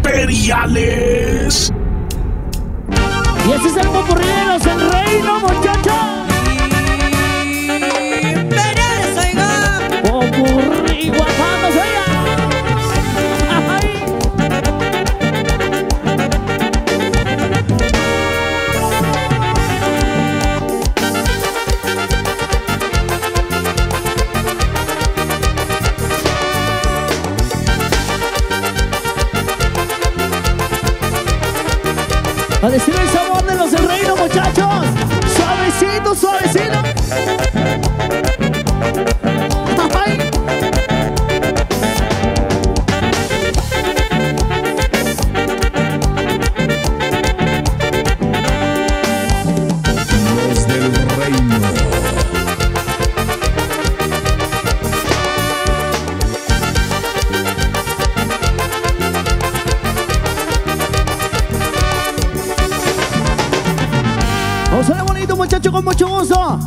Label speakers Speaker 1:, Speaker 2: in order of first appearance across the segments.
Speaker 1: imperiales.
Speaker 2: Y ese es el popurrí de los del A decir el sabor de los del reino, muchachos. Suavecito, suavecito. Con mucho gusto.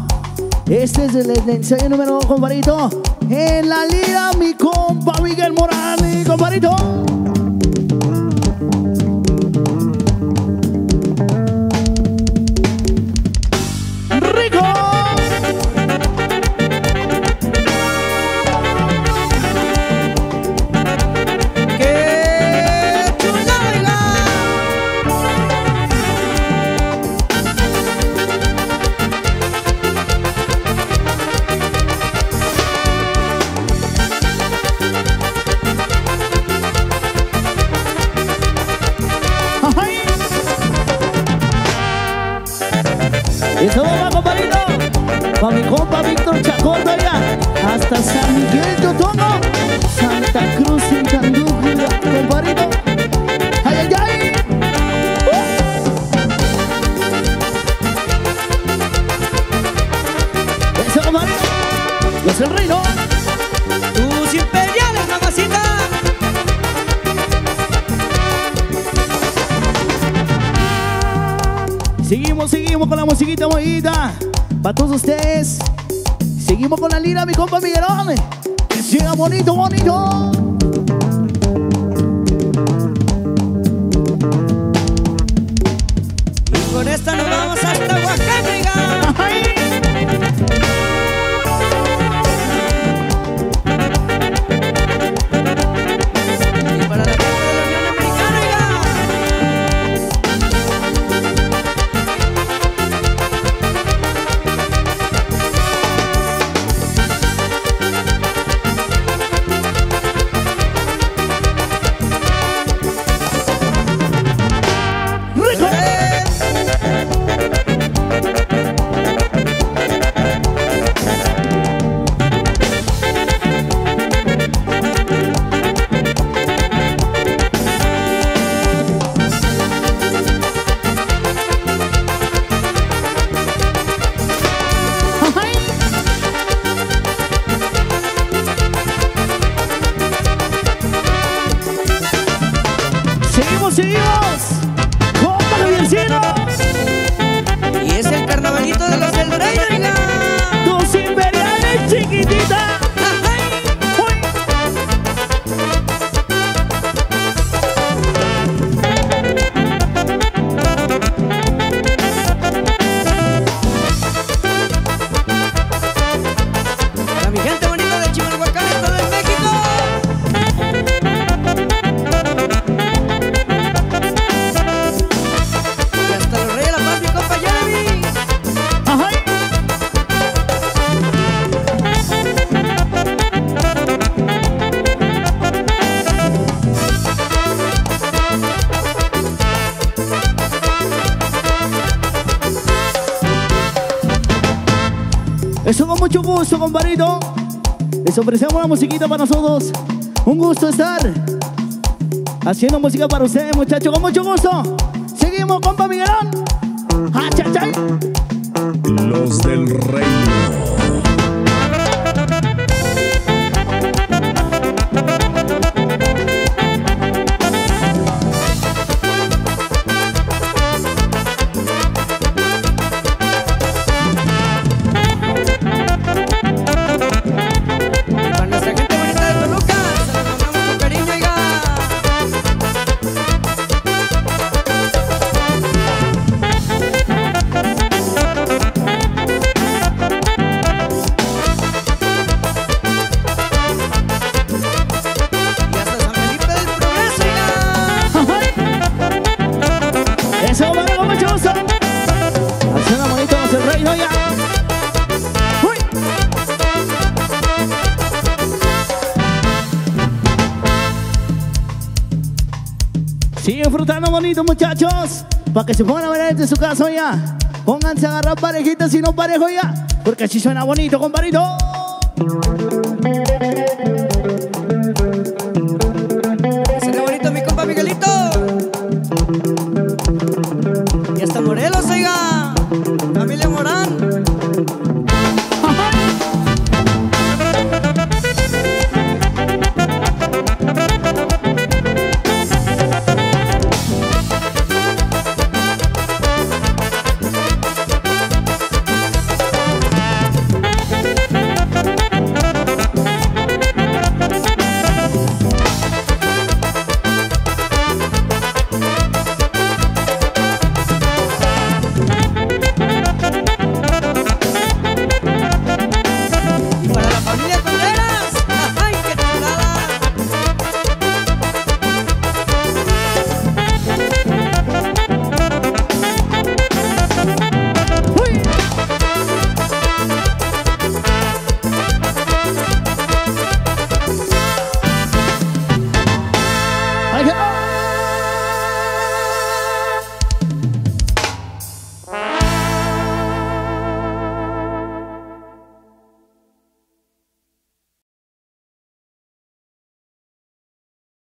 Speaker 2: Este es el, ensayo número uno, compadrito. En la lira, mi compa Pa' mi compa Víctor Chacón, oiga. Hasta San Miguel de Otomo. Santa Cruz en Tandújula, compadrito. ¡Ay, ay, ay! ¡Uh! Eso, compadrito. Los del reino.
Speaker 3: Tus imperiales, mamacita.
Speaker 2: Seguimos, seguimos con la musiquita bonita. Para todos ustedes. Seguimos con la lira, mi compa Miguelón. Que siga bonito, bonito. Eso con mucho gusto, compadrito. Les ofrecemos una musiquita para nosotros. Un gusto estar haciendo música para ustedes, muchachos, con mucho gusto. Seguimos, compa Miguelón. ¡Ah!
Speaker 1: Los del reino.
Speaker 2: Disfrutando bonito, muchachos. Para que se pongan a ver desde su casa ya. Pónganse a agarrar parejitas y no parejo ya. Porque así suena bonito, compadrito.